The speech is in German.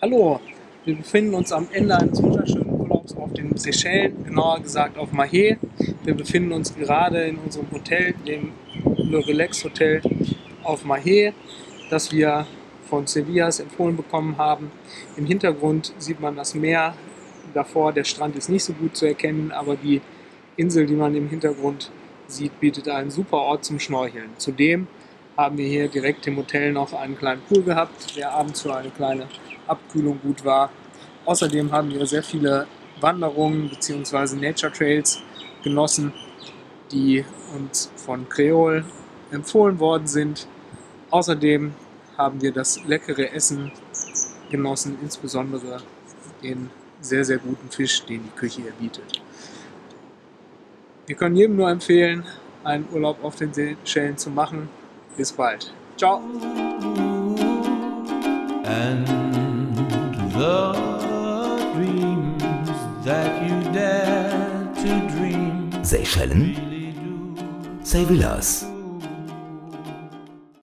Hallo, wir befinden uns am Ende eines wunderschönen Urlaubs auf den Seychellen, genauer gesagt auf Mahé. Wir befinden uns gerade in unserem Hotel, dem Le Relax Hotel auf Mahé, das wir von Sevillas empfohlen bekommen haben. Im Hintergrund sieht man das Meer, davor der Strand ist nicht so gut zu erkennen, aber die Insel, die man im Hintergrund sieht, bietet einen super Ort zum Schnorcheln. Zudem haben wir hier direkt im Hotel noch einen kleinen Pool gehabt, der abends für eine kleine Abkühlung gut war. Außerdem haben wir sehr viele Wanderungen bzw. Nature Trails genossen, die uns von Creole empfohlen worden sind. Außerdem haben wir das leckere Essen genossen, insbesondere den sehr, sehr guten Fisch, den die Küche hier bietet. Wir können jedem nur empfehlen, einen Urlaub auf den Seychellen zu machen. Bis bald. Ciao. And the dreams that you dare to dream. Seychellen? Say Villas.